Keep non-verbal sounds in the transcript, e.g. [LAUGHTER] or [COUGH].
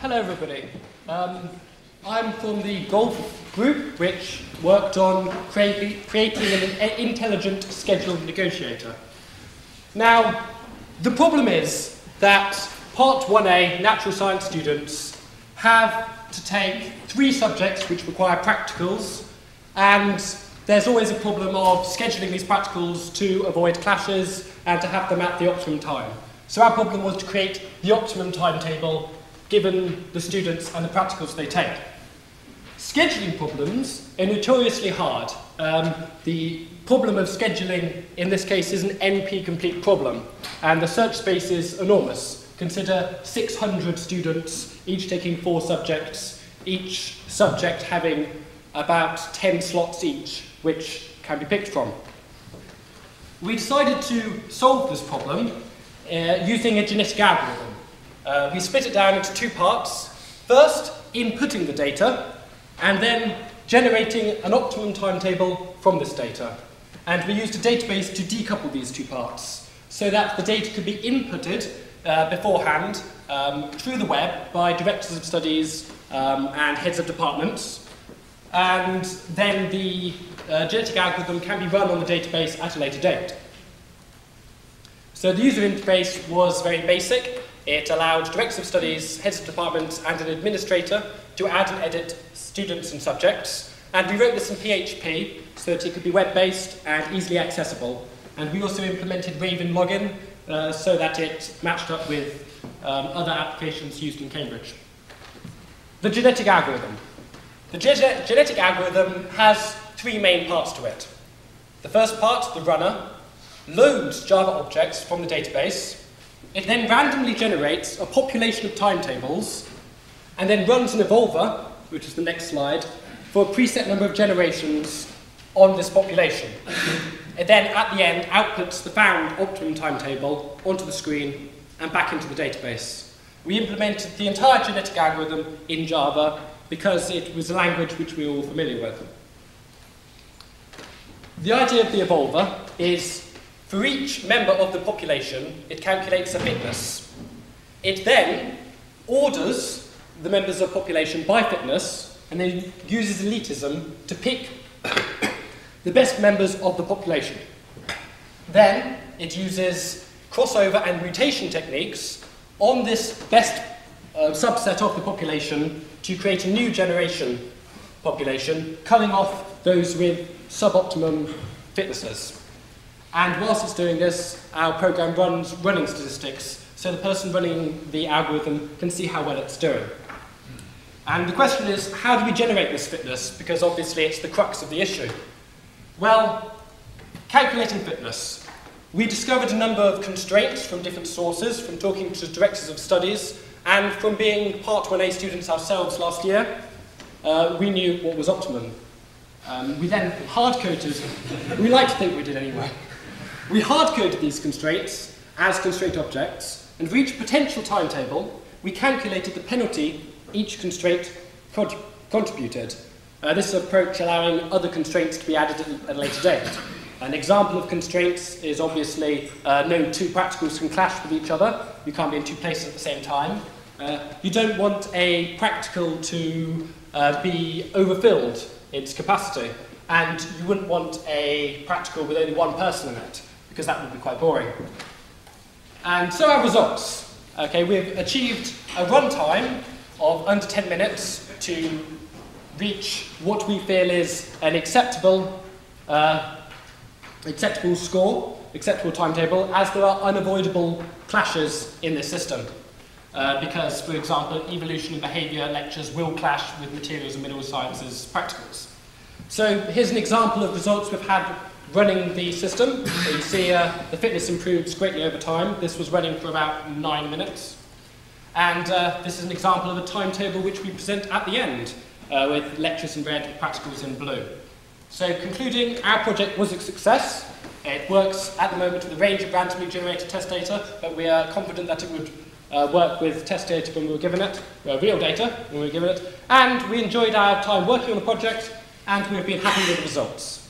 Hello, everybody. Um, I'm from the Golf Group, which worked on crea- creating an intelligent schedule negotiator. Now, the problem is that Part 1A natural science students have to take three subjects which require practicals, and there's always a problem of scheduling these practicals to avoid clashes and to have them at the optimum time. So our problem was to create the optimum timetable given the students and the practicals they take. Scheduling problems are notoriously hard. Um, the problem of scheduling in this case is an NP complete problem, and the search space is enormous. Consider 600 students, each taking four subjects, each subject having about 10 slots each, which can be picked from. We decided to solve this problem uh, using a genetic algorithm. Uh, we split it down into two parts. First, inputting the data, and then generating an optimum timetable from this data. And we used a database to decouple these two parts so that the data could be inputted uh, beforehand um, through the web by directors of studies um, and heads of departments. And then the uh, genetic algorithm can be run on the database at a later date. So the user interface was very basic. It allowed directors of studies, heads of departments, and an administrator to add and edit students and subjects. And we wrote this in PHP so that it could be web-based and easily accessible. And we also implemented Raven login uh, so that it matched up with um, other applications used in Cambridge. The genetic algorithm. The ge genetic algorithm has three main parts to it. The first part, the runner, loads Java objects from the database it then randomly generates a population of timetables and then runs an evolver, which is the next slide, for a preset number of generations on this population. it then, at the end, outputs the found optimum timetable onto the screen and back into the database. We implemented the entire genetic algorithm in Java because it was a language which we were all familiar with. The idea of the evolver is for each member of the population, it calculates a fitness. It then orders the members of the population by fitness and then uses elitism to pick [COUGHS] the best members of the population. Then it uses crossover and mutation techniques on this best uh, subset of the population to create a new generation population, culling off those with suboptimum fitnesses. And whilst it's doing this, our program runs running statistics, so the person running the algorithm can see how well it's doing. And the question is, how do we generate this fitness? Because obviously it's the crux of the issue. Well, calculating fitness. We discovered a number of constraints from different sources, from talking to directors of studies, and from being Part 1A students ourselves last year, uh, we knew what was optimum. Um, we then hard-coded, we like to think we did anyway, we hard-coded these constraints as constraint objects, and for each potential timetable, we calculated the penalty each constraint contributed. Uh, this approach allowing other constraints to be added at a later date. An example of constraints is obviously uh, no two practicals can clash with each other. You can't be in two places at the same time. Uh, you don't want a practical to uh, be overfilled its capacity, and you wouldn't want a practical with only one person in it because that would be quite boring. And so our results. Okay, we've achieved a runtime of under 10 minutes to reach what we feel is an acceptable, uh, acceptable score, acceptable timetable, as there are unavoidable clashes in this system. Uh, because, for example, evolution and behaviour lectures will clash with materials and mineral sciences practicals. So here's an example of results we've had running the system. So you see uh, the fitness improves greatly over time. This was running for about nine minutes. And uh, this is an example of a timetable which we present at the end uh, with lectures in red, practicals in blue. So concluding, our project was a success. It works at the moment with a range of randomly generated test data, but we are confident that it would uh, work with test data when we were given it, real data when we were given it, and we enjoyed our time working on the project, and we've been happy with the results.